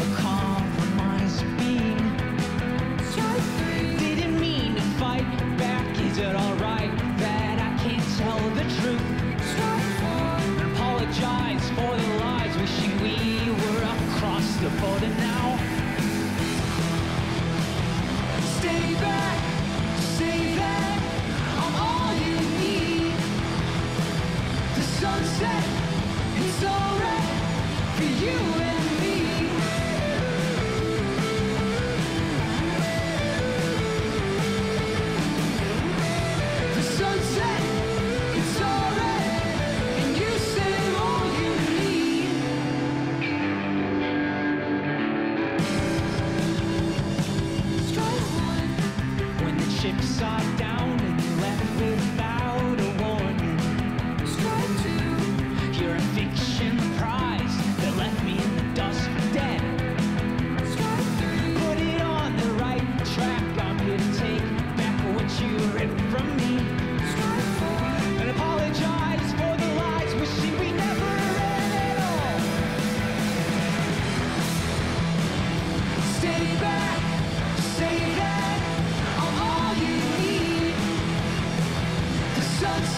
you. Chips are down.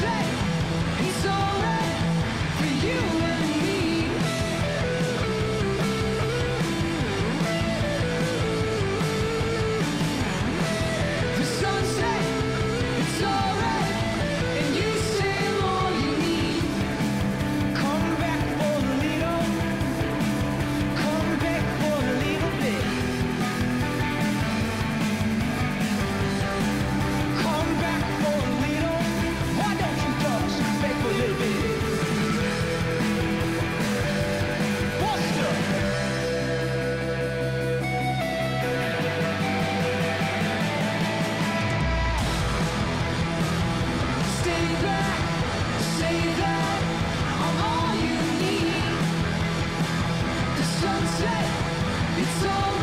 shake. so